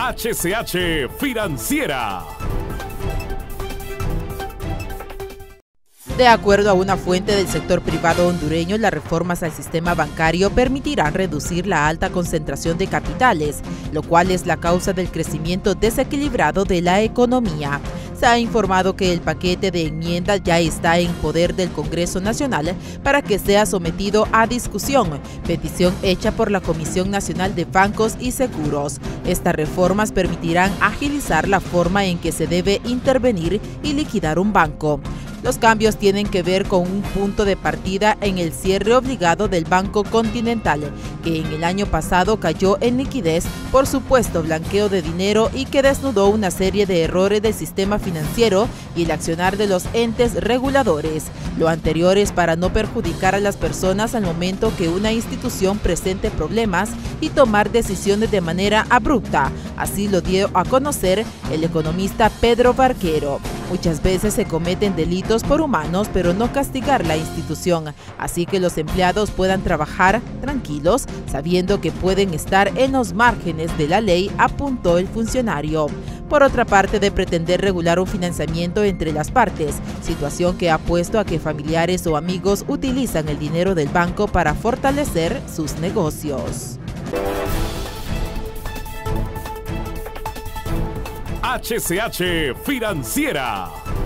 HCH Financiera. De acuerdo a una fuente del sector privado hondureño, las reformas al sistema bancario permitirán reducir la alta concentración de capitales, lo cual es la causa del crecimiento desequilibrado de la economía. Se ha informado que el paquete de enmiendas ya está en poder del Congreso Nacional para que sea sometido a discusión, petición hecha por la Comisión Nacional de Bancos y Seguros. Estas reformas permitirán agilizar la forma en que se debe intervenir y liquidar un banco. Los cambios tienen que ver con un punto de partida en el cierre obligado del Banco Continental, que en el año pasado cayó en liquidez por supuesto blanqueo de dinero y que desnudó una serie de errores del sistema financiero y el accionar de los entes reguladores. Lo anterior es para no perjudicar a las personas al momento que una institución presente problemas y tomar decisiones de manera abrupta. Así lo dio a conocer el economista Pedro Barquero. Muchas veces se cometen delitos por humanos, pero no castigar la institución, así que los empleados puedan trabajar tranquilos, sabiendo que pueden estar en los márgenes de la ley, apuntó el funcionario. Por otra parte, de pretender regular un financiamiento entre las partes, situación que ha puesto a que familiares o amigos utilizan el dinero del banco para fortalecer sus negocios. HCH Financiera